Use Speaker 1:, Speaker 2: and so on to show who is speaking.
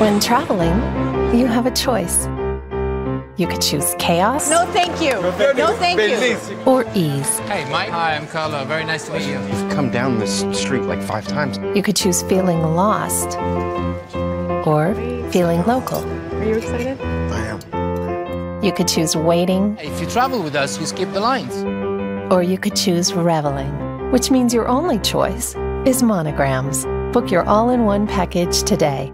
Speaker 1: When traveling, you have a choice. You could choose chaos
Speaker 2: No, thank you. No, thank you.
Speaker 1: or ease.
Speaker 3: Hey, Mike. Hi, I'm Carlo. Very nice to meet you.
Speaker 4: You've come down this street like five times.
Speaker 1: You could choose feeling lost or feeling local.
Speaker 2: Are you excited?
Speaker 4: I am.
Speaker 1: You could choose waiting
Speaker 3: If you travel with us, you skip the lines.
Speaker 1: or you could choose reveling, which means your only choice is monograms. Book your all in one package today